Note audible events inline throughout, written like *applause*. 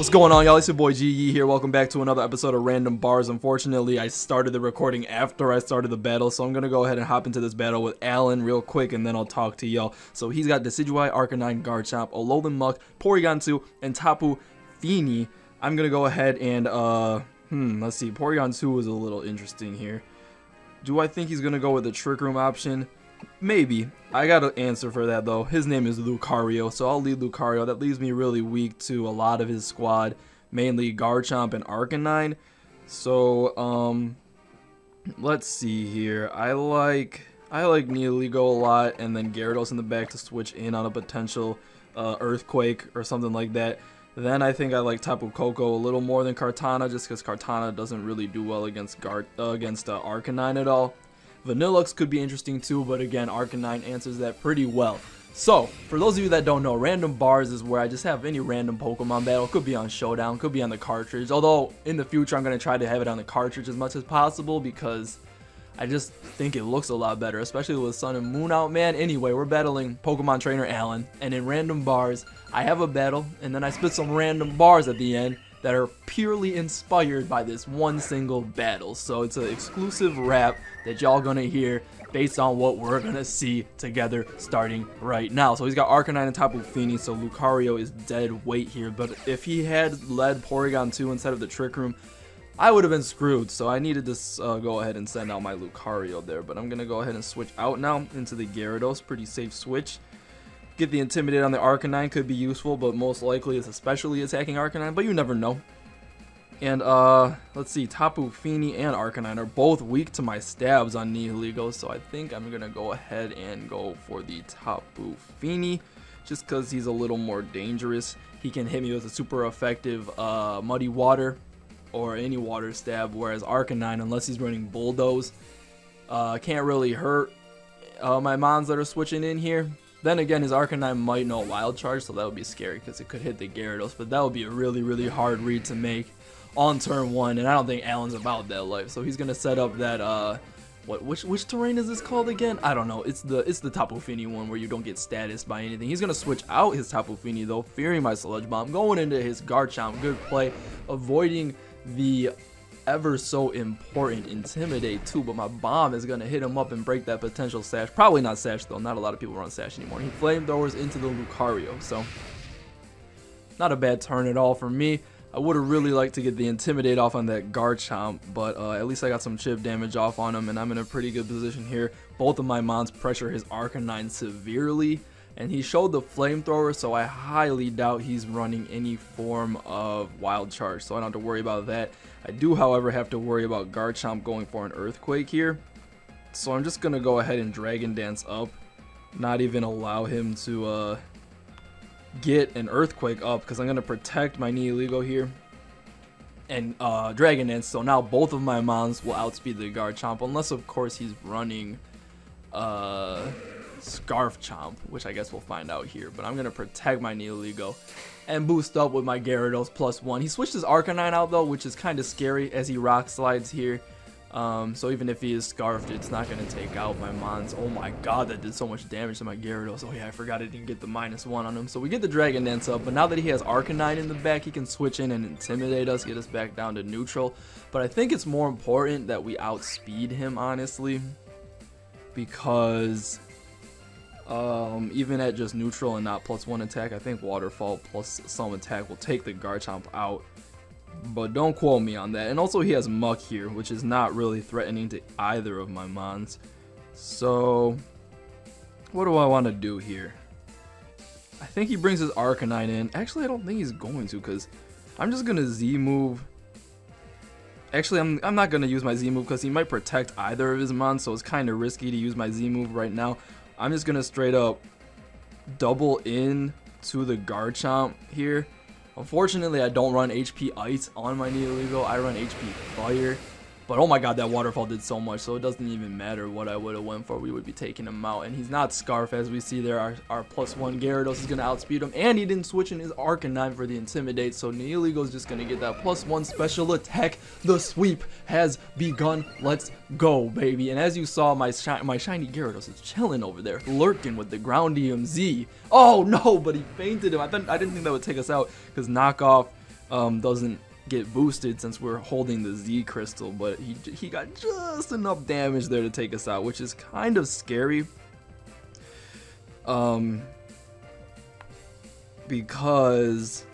What's going on, y'all? It's your boy G.Yee here. Welcome back to another episode of Random Bars. Unfortunately, I started the recording after I started the battle, so I'm gonna go ahead and hop into this battle with Alan real quick, and then I'll talk to y'all. So he's got Decidueye, Arcanine, Garchomp, Alolan Muk, Porygon 2, and Tapu Fini. I'm gonna go ahead and, uh, hmm, let's see. Porygon 2 is a little interesting here. Do I think he's gonna go with the Trick Room option? Maybe. I got an answer for that though. His name is Lucario, so I'll lead Lucario. That leaves me really weak to a lot of his squad, mainly Garchomp and Arcanine. So, um, let's see here. I like I like Nihilego a lot, and then Gyarados in the back to switch in on a potential uh, Earthquake or something like that. Then I think I like Tapu Koko a little more than Kartana, just because Kartana doesn't really do well against Gar uh, against uh, Arcanine at all. Vanilluxe could be interesting too, but again, Arcanine answers that pretty well. So, for those of you that don't know, Random Bars is where I just have any random Pokemon battle. Could be on Showdown, could be on the cartridge. Although, in the future, I'm going to try to have it on the cartridge as much as possible because I just think it looks a lot better, especially with Sun and Moon out, man. Anyway, we're battling Pokemon Trainer Alan, and in Random Bars, I have a battle, and then I spit some random bars at the end, that are purely inspired by this one single battle. So it's an exclusive rap that y'all gonna hear based on what we're gonna see together starting right now. So he's got Arcanine and Tapu Fini, so Lucario is dead weight here. But if he had led Porygon 2 instead of the Trick Room, I would have been screwed. So I needed to uh, go ahead and send out my Lucario there. But I'm gonna go ahead and switch out now into the Gyarados. Pretty safe switch. Get the Intimidate on the Arcanine could be useful, but most likely it's especially attacking Arcanine, but you never know. And, uh, let's see, Tapu Fini and Arcanine are both weak to my stabs on Nihilego, so I think I'm gonna go ahead and go for the Tapu Fini, just because he's a little more dangerous. He can hit me with a super effective, uh, Muddy Water, or any water stab, whereas Arcanine, unless he's running Bulldoze, uh, can't really hurt uh, my mons that are switching in here. Then again, his Arcanine might know Wild Charge, so that would be scary because it could hit the Gyarados, but that would be a really, really hard read to make on turn one, and I don't think Alan's about that life, so he's gonna set up that, uh, what, which, which terrain is this called again? I don't know, it's the, it's the Tapu Fini one where you don't get status by anything. He's gonna switch out his Tapu Fini though, fearing my Sludge Bomb, going into his Garchomp, good play, avoiding the ever so important Intimidate too, but my bomb is to hit him up and break that potential Sash. Probably not Sash though, not a lot of people run Sash anymore. He flamethrowers into the Lucario, so not a bad turn at all for me. I would have really liked to get the Intimidate off on that Garchomp, but uh, at least I got some chip damage off on him, and I'm in a pretty good position here. Both of my Mons pressure his Arcanine severely, and he showed the flamethrower so I highly doubt he's running any form of wild charge so I don't have to worry about that. I do however have to worry about Garchomp going for an earthquake here. So I'm just gonna go ahead and dragon dance up not even allow him to uh, get an earthquake up because I'm gonna protect my Nihilego here and uh, Dragon Dance, so now both of my mons will outspeed the Garchomp, unless of course he's running uh, Scarf Chomp, which I guess we'll find out here. But I'm going to protect my Nihilego and boost up with my Gyarados plus one. He switched his Arcanine out though, which is kind of scary as he rock slides here. Um, so even if he is scarfed, it's not going to take out my Mons. Oh my god, that did so much damage to my Gyarados. Oh yeah, I forgot I didn't get the minus one on him. So we get the Dragon Dance up, but now that he has Arcanine in the back, he can switch in and intimidate us, get us back down to neutral. But I think it's more important that we outspeed him, honestly. Because um, even at just neutral and not plus one attack, I think Waterfall plus some attack will take the Garchomp out. But don't quote me on that. And also he has Muk here, which is not really threatening to either of my Mons. So, what do I want to do here? I think he brings his Arcanine in. Actually, I don't think he's going to, because I'm just going to Z-move. Actually, I'm, I'm not going to use my Z-move, because he might protect either of his Mons, so it's kind of risky to use my Z-move right now. I'm just gonna straight up double in to the Garchomp here. Unfortunately, I don't run HP Ice on my Nihilego. I run HP Fire. But oh my god, that waterfall did so much, so it doesn't even matter what I would have went for. We would be taking him out. And he's not Scarf, as we see there. Our, our plus one Gyarados is going to outspeed him. And he didn't switch in his Arcanine for the Intimidate, so is just going to get that plus one special attack. The sweep has begun. Let's go, baby. And as you saw, my, shi my shiny Gyarados is chilling over there, lurking with the ground DMZ. Oh, no, but he fainted him. I, th I didn't think that would take us out, because knockoff um, doesn't get boosted since we're holding the Z crystal, but he, he got just enough damage there to take us out, which is kind of scary. Um, because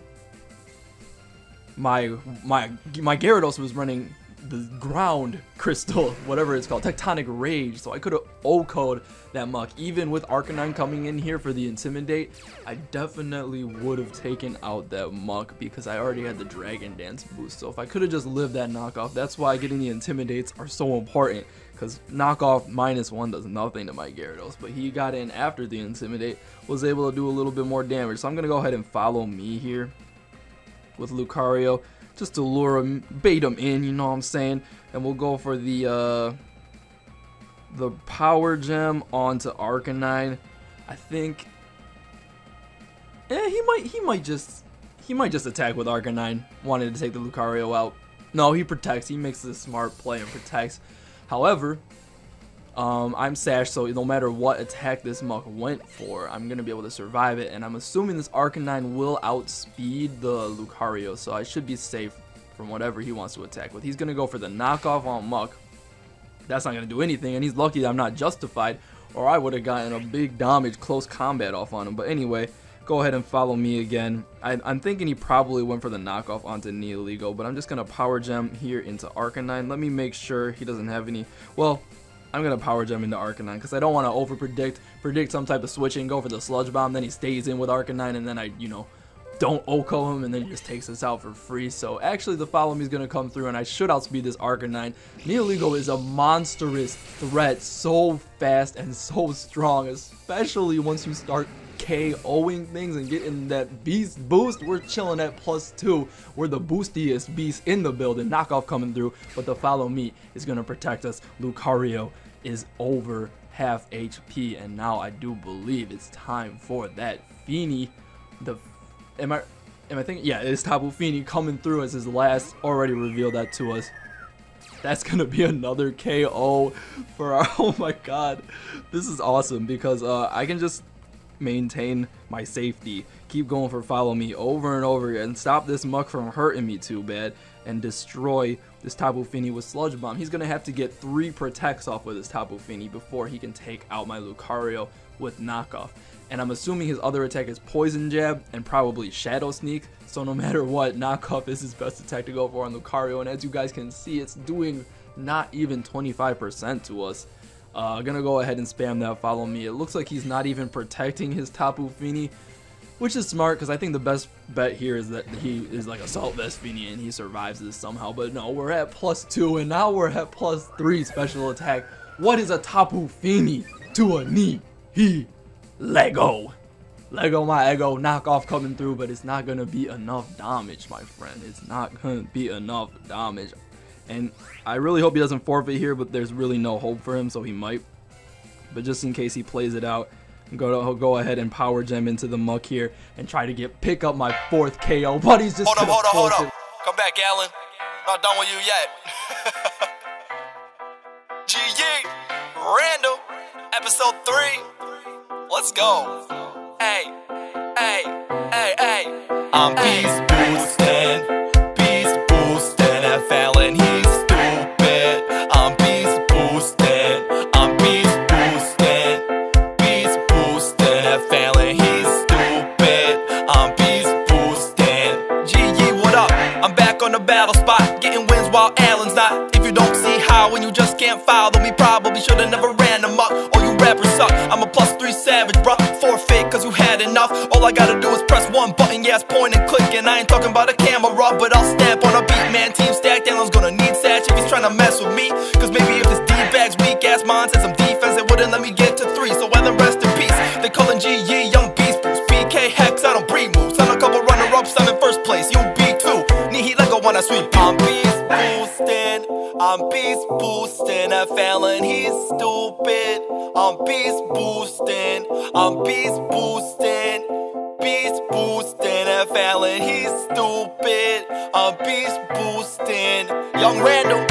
my my my Gyarados was running the ground crystal, *laughs* whatever it's called, Tectonic Rage. So I could have O-code that Muk. Even with Arcanine coming in here for the Intimidate, I definitely would have taken out that Muk because I already had the Dragon Dance boost. So if I could have just lived that knockoff, that's why getting the Intimidates are so important. Because knockoff minus one does nothing to my Gyarados, but he got in after the Intimidate, was able to do a little bit more damage. So I'm going to go ahead and follow me here with Lucario just to lure him, bait him in, you know what I'm saying? And we'll go for the uh, the Power Gem onto Arcanine. I think, eh, he might he might just he might just attack with Arcanine, wanting to take the Lucario out. No, he protects. He makes the smart play and protects. However, um, I'm Sash, so no matter what attack this Muk went for, I'm going to be able to survive it. And I'm assuming this Arcanine will outspeed the Lucario, so I should be safe from whatever he wants to attack with. He's going to go for the knockoff on Muk. That's not going to do anything, and he's lucky I'm not justified, or I would have gotten a big damage close combat off on him. But anyway, go ahead and follow me again. I, am thinking he probably went for the knockoff onto Nihilego, but I'm just going to Power Gem here into Arcanine. Let me make sure he doesn't have any... Well, I'm going to Power Gem into Arcanine because I don't want to over predict, predict some type of switching, go for the Sludge Bomb, then he stays in with Arcanine, and then I, you know, don't OHKO him, and then he just takes us out for free. So actually the follow me is going to come through, and I should outspeed this Arcanine. Nihilego is a monstrous threat, so fast and so strong, especially once you start KOing things and getting that beast boost, we're chilling at plus two. We're the boostiest beast in the building. Knockoff coming through, but the follow me is going to protect us. Lucario is over half HP, and now I do believe it's time for that Fini. The am I am I thinking? Yeah, it's Tapu Fini coming through as his last. Already revealed that to us. That's gonna be *laughs* another KO for our. *laughs* Oh my God, this is awesome because uh, I can just maintain my safety. Keep going for follow me over and over again. Stop this Muk from hurting me too bad. And destroy this Tapu Fini with Sludge Bomb. He's going to have to get three protects off with his Tapu Fini before he can take out my Lucario with knockoff. And I'm assuming his other attack is Poison Jab and probably Shadow Sneak. So no *laughs* matter what, knockoff is his best attack to go for on Lucario. And as you guys can see, it's doing not even 25% to us. Uh, gonna go ahead and spam that follow me. It looks like he's not even protecting his Tapu Fini, which is smart because I think the best bet here is that he is like Assault Vest Fini and he survives this somehow. But no, we're at plus two and now we're at plus three special attack. What is a Tapu Fini to a knee? He Lego. Lego my ego knockoff coming through, but it's not gonna be enough damage, my friend. It's not gonna be enough damage. And I really hope he doesn't forfeit here, but there's really no hope for him, so he might. But just in case he plays it out, I'm to go ahead and power gem into the Muk here and try to get pick up my fourth KO. *laughs* But he's just hold up, hold up, hold up. Come back, Alan. Not done with you yet. *laughs* GE, Randall, episode three. Let's go. Hey, hey, hey, hey. I'm Beast should've never ran amok All you rappers suck, I'm a plus three savage, bruh. Forfeit cause you had enough. All I gotta do is press one button, yeah it's point and click. And I ain't talking about a camera, but I'll stamp on a beat Man, team stack, Dylan's gonna need Satch if he's trying to mess with me. Cause maybe if this D-bag's weak ass mind said some defense They wouldn't let me get to three, so well then rest in peace? They callin' G-Ye, young beast I'm beast boosting A felon, he's stupid. I'm beast boosting, I'm beast boosting. Beast boosting A felon, he's stupid. I'm beast boosting Young Randall